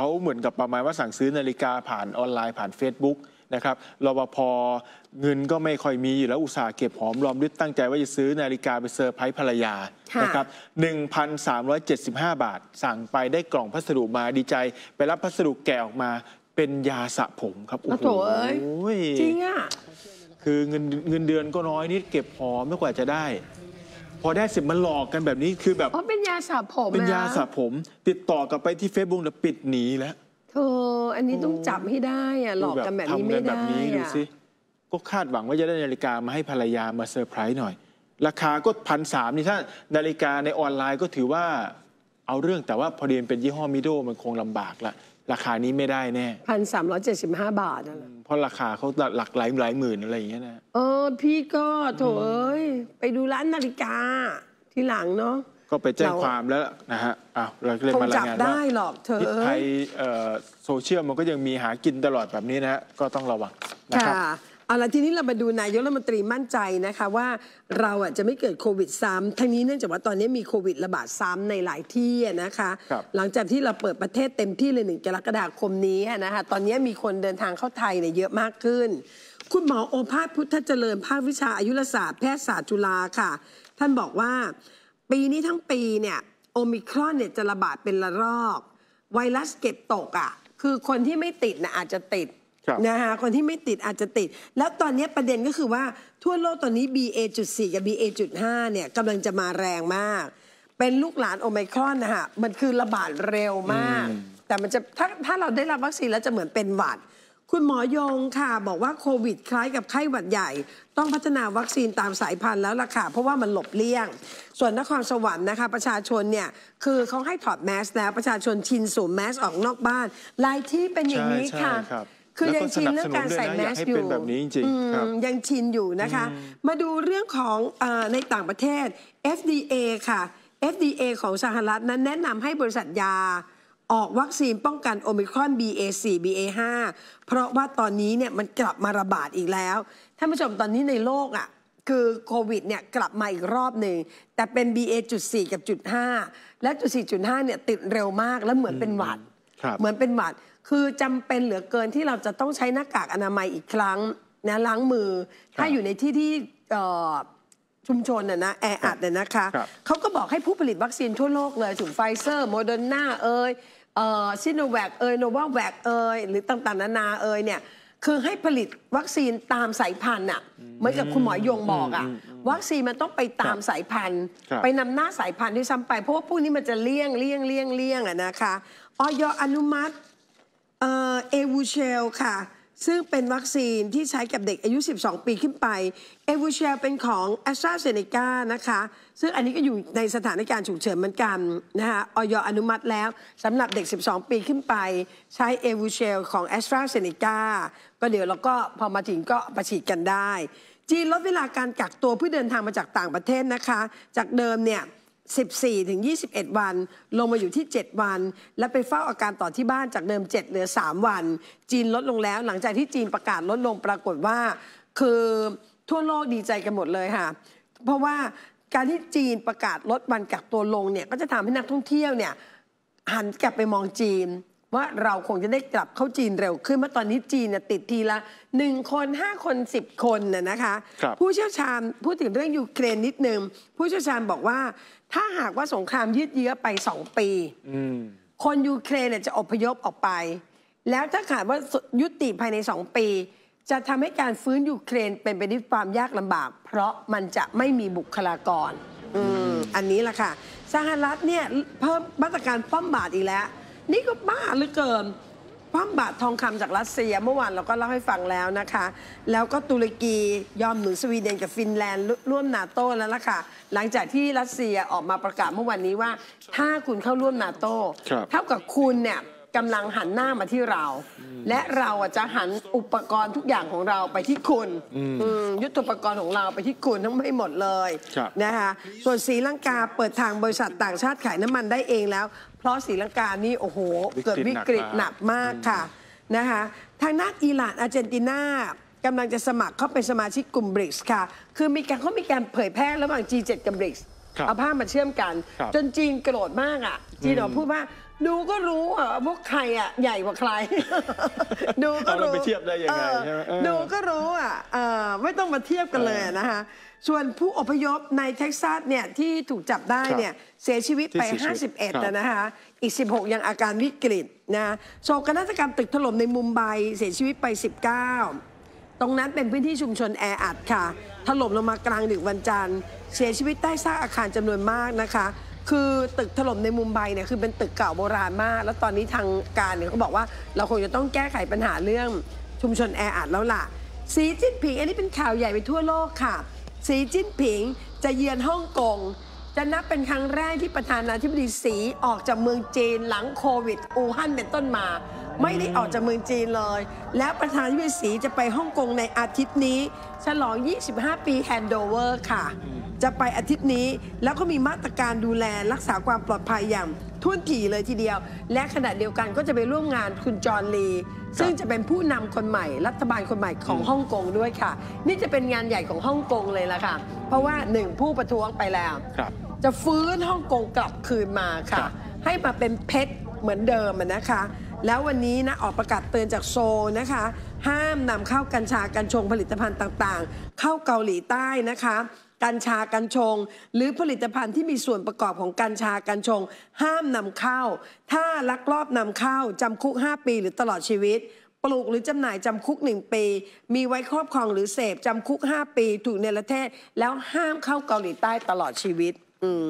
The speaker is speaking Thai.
เขาเหมือนกับประมาณว่าสั่งซื้อนาฬิกาผ่านออนไลน์ผ่าน Facebook นะครับรปภเงินก็ไม่ค่อยมีอยู่แล้วอุตส่าห์เก็บหอมรอมริบตั้งใจว่าจะซื้อนาฬิกาไปเซอร์ไพรส์ภรรยาค่ะนะครับ1,375 บาท สั่งไปได้กล่องพัสดุมาดีใจ ไปรับพัสดุแกะออกมาเป็นยาสระผมครับโอ้โถเอ้ย จริงอะ คือเงินเงินเดือนก็น้อยนิดเก็บหอมไม่กว่าจะได้ พอได้เสร็จมันหลอกกันแบบนี้คือแบบเพราะเป็นยาสระผมเป็นยาสระนะผม ติดต่อกลับไปที่เฟซบุ๊กแล้วปิดหนีแล้วเธออันนี้ต้องจับให้ได้อะหลอกกันแบบนี้ทำแบบนี้ไม่แบได้บนี้ดูอะสิก็คาดหวังว่าจะได้นาฬิกามาให้ภรรยามาเซอร์ไพรส์หน่อย ราคาก็พันสามนี่ถ้านาฬิกาในออนไลน์ก็ถือว่าเอาเรื่องแต่ว่าพอดีมันเป็นยี่ห้อมิโดมันคงลำบากละ ราคานี้ไม่ได้แน่พันสามร้อยเจ็ดสิบห้าบาทนั่นแหละเพราะราคาเขาหลักหลายหลายหมื่นอะไรอย่างเงี้ยนะเออ พี่ก็โถเอ้ยไปดูร้านนาฬิกาทีหลังเนาะก็ไปแจ้งเราความแล้วนะฮะอ้าวเราก็เลยคงมารายจับงานได้ว่าหรอกเธอพิษเอ้ภัยยเอ่อโซเชียลมันก็ยังมีหากินตลอดแบบนี้นะฮะก็ต้องระวังนะครับค่ะ เอาละทีนี้เรามาดูนายกรัฐมนตรีมั่นใจนะคะว่าเราอะจะไม่เกิดโควิดซ้ำทั้งนี้เนื่องจากว่าตอนนี้มีโควิดระบาดซ้ำในหลายที่อะนะคะครับหลังจากที่เราเปิดประเทศเต็มที่เลยหนึ่งกรกฎาคมนี้อะนะคะตอนนี้มีคนเดินทางเข้าไทยเนี่ยเยอะมากขึ้น คุณหมอโอภาสพุทธเจริญภาควิชาอายุรศาสตร์แพทยศาสตร์จุฬาค่ะ ท่านบอกว่า ปีนี้ทั้งปีเนี่ยโอมิครอนเนี่ยจะระบาดเป็นระลอก ไวรัสเก็บตกอะคือคนที่ไม่ติดนะอาจจะติดครับ นะคะคนที่ไม่ติดอาจจะติด แล้วตอนนี้ประเด็นก็คือว่าทั่วโลกตอนนี้ BA.4 กับ BA.5 เนี่ยกำลังจะมาแรงมาก เป็นลูกหลานโอไมครอนนะฮะมันคือระบาดเร็วมากอืมแต่มันจะถ้าถ้าเราได้รับวัคซีนแล้วจะเหมือนเป็นหวัด คุณหมอยงค่ะ บอกว่าโควิดคล้ายกับไข้หวัดใหญ่ ต้องพัฒนาวัคซีนตามสายพันธุ์แล้วล่ะค่ะเพราะว่ามันหลบเลี่ยง ส่วนนครสวรรค์นะคะ ประชาชนเนี่ยคือเขาให้ถอดแมสแล้วประชาชนชินสวมแมสออกนอกบ้านหลายที่เป็นอย่างนี้ใช่ค่ะใช่ครับ คือแล้วก็ยังชินเรื่องการใส่สแมนับสนุนด้วยนะอยากให้สอยู่เป็นแบบนี้จริงๆอืมครับยังชินอยู่นะคะ มาดูเรื่องของเออในต่างประเทศ FDA ค่ะ FDA ของสหรัฐนั้นแนะนำให้บริษัทยาออกวัคซีนป้องกันโอมิครอน BA4 BA5 เพราะว่าตอนนี้เนี่ยมันกลับมาระบาดอีกแล้วท่านผู้ชมตอนนี้ในโลกอะคือโควิดเนี่ยกลับมาอีกรอบหนึ่งแต่เป็น BA.4 กับจุด5และจุด4.5เนี่ยติดเร็วมากแล้วเหมือนเป็นหวัดครับ เหมือนเป็นหวัด คือจำเป็นเหลือเกินที่เราจะต้องใช้หน้ากากอนามัยอีกครั้งนะล้างมือ ถ้าอยู่ในที่ที่เอ่อชุมชนน่ะนะแออัดน่ะนะคะครับเขาก็บอกให้ผู้ผลิตวัคซีนทั่วโลกเลยถึงไฟเซอร์โมเดอร์นาเอยซิโนแวคเอยโนวาแวคเอยหรือต่างๆ นานาเอยเนี่ย คือให้ผลิตวัคซีนตามสายพันธุ์อะเหมือนกับคุณหมอยงบอกอะวัคซีนมันต้องไปตามสายพันธุ์ครับไปนำหน้าสายพันธุ์ที่ซ้ำไป เพราะว่าพวกนี้มันจะเลี่ยงเลี่ยงเลี่ยงเลี่ยงอะนะคะอย. อนุมัติ Evusheld ค่ะ ซึ่งเป็นวัคซีนที่ใช้กับเด็กอายุ 12 ปีขึ้นไป Evusheld เป็นของ AstraZeneca นะคะ ซึ่งอันนี้ก็อยู่ในสถานการณ์ฉุกเฉินเหมือนกันนะคะออยอนุมัติแล้วสำหรับเด็ก 12 ปีขึ้นไป ใช้เอวูเชลของ a s t r a z เซ e c a ก็เดี๋ยวเราก็พอมาถึงก็ประฉีดกันได้ จีนลดเวลาการกักตัวเพื่อเดินทางมาจากต่างประเทศนะคะ จากเดิมเนี่ย 14 ถึง 21 วัน ลงมาอยู่ที่ 7 วัน และไปเฝ้าอาการต่อที่บ้านจากเดิม 7 เหลือ 3 วัน จีนลดลงแล้ว หลังจากที่จีนประกาศลดลงปรากฏว่า คือทั่วโลกดีใจกันหมดเลยค่ะ เพราะว่าการที่จีนประกาศลดวันกักตัวลงเนี่ยก็จะทำให้นักท่องเที่ยวเนี่ยหันกลับไปมองจีน ว่าเราคงจะได้กลับเข้าจีนเร็วขึ้นเมื่อตอนนี้จีนน่ะติดทีละ 1 คน 5 คน 10 คนน่ะนะคะครับผู้เชี่ยวชาญพูดถึงเรื่องยูเครนนิดนึง ผู้เชี่ยวชาญบอกว่า ถ้าหากว่าสงครามยืดเยื้อไป 2 ปีอืมคนยูเครนเนี่ยจะอพยพออกไป แล้วถ้าขาดว่ายุติภายใน 2 ปี จะทำให้การฟื้นยูเครนเป็นไปด้วยความยากลำบาก เพราะมันจะไม่มีบุคลากรอืมอันนี้แหละค่ะสหรัฐเนี่ยเพิ่มมาตรการป้อมบาทอีกแล้ว นี่ก็บ้าเหลือเกินป้อมบาททองคำจากรัสเซียเมื่อวานเราก็เล่าให้ฟังแล้วนะคะ แล้วก็ตุรกียอมหนุนสวีเดนกับฟินแลนด์ร่วมนาโต้แล้วล่ะค่ะ หลังจากที่รัสเซียออกมาประกาศเมื่อวันนี้ว่า ถ้าคุณเข้าร่วมนาโต้ครับเท่ากับคุณเนี่ยกำลังหันหน้ามาที่เรา และเราอะจะหันอุปกรณ์ทุกอย่างของเราไปที่คุณอืมยุทธปกรณ์ของเราไปที่คุณทั้งไม่หมดเลยครับนะคะส่วนศรีลังกาเปิดทางบริษัทต่างชาติขายน้ำมันได้เองแล้ว เพราะศรีลังกานี่โอ้โหเกิดวิกฤตหนักมากค่ะนะคะทางด้านอิหร่านอาร์เจนตินากำลังจะสมัครเข้าเป็นสมาชิกกลุ่มบริกส์ค่ะ คือมีการเขามีการเผยแพร่ระหว่าง G7 กับบริกส์ครับเอาภาพมาเชื่อมกัน ครับจนจีนโกรธมากอะ จีนออกมาพูดว่า ดูก็รู้อะพวกใครอะใหญ่กว่าใคร ดูก็เอาเรารู้ไปเทียบได้ยังไงเออใช่ไหมเออ ดู ก็รู้อะเออไม่ต้องมาเทียบกันเลยนะคะ ส่วนผู้อพยพในเท็กซัสเนี่ยที่ถูกจับได้เนี่ยเสียชีวิตไป ที่เสียชีวิตครับ 51นะนะคะ อีก 16 ยังอาการวิกฤตนะโศกนาฏกรรมตึกถล่มในมุมไบเสียชีวิตไป 19 ตรงนั้นเป็นพื้นที่ชุมชนแออัดค่ะ ถล่มลงมากลางดึกวันจันทร์ เสียชีวิตใต้ซากอาคารจำนวนมากนะคะ คือตึกถล่มในมุมไบเนี่ยคือเป็นตึกเก่าโบราณมาก แล้วตอนนี้ทางการเนี่ยเขาบอกว่าเราคงจะต้องแก้ไขปัญหาเรื่องชุมชนแออัดแล้วล่ะ สีจิ้นผิงอันนี้เป็นข่าวใหญ่ไปทั่วโลกค่ะ สีจิ้นผิงจะเยือนฮ่องกงจะนับเป็นครั้งแรกที่ประธานาธิบดีสีออกจากเมืองจีนหลังโควิด อู่ฮั่นเป็นต้นมา ไม่ได้ออกจากเมืองจีนเลย และประธานาธิบดีสีจะไปฮ่องกงในอาทิตย์นี้ ฉลอง 25 ปี handover ค่ะ จะไปอาทิตย์นี้แล้วก็มีมาตรการดูแลรักษาความปลอดภัยอย่างถ้วนถี่เลยทีเดียว และขณะเดียวกันก็จะไปร่วมงานคุณจอห์นลี ซึ่งจะเป็นผู้นำคนใหม่ รัฐบาลคนใหม่ของฮ่องกงด้วยค่ะ นี่จะเป็นงานใหญ่ของฮ่องกงเลยละค่ะ เพราะว่าหนึ่งผู้ประท้วงไปแล้วครับจะฟื้นฮ่องกงกลับคืนมาครับค่ะให้มาเป็นเพชรเหมือนเดิมอะนะคะ แล้ววันนี้นะออกประกาศเตือนจากโซนะคะ ห้ามนำเข้ากัญชากัญชงผลิตภัณฑ์ต่างๆ เข้าเกาหลีใต้นะคะกัญชากัญชง หรือผลิตภัณฑ์ที่มีส่วนประกอบของกัญชากัญชง ห้ามนำเข้า ถ้าลักลอบนำเข้าจำคุก 5 ปีหรือตลอดชีวิต ปลูกหรือจำหน่ายจำคุก 1 ปี มีไว้ครอบครองหรือเสพจำคุก 5 ปี ถูกเนรเทศ แล้วห้ามเข้าเกาหลีใต้ตลอดชีวิต อืม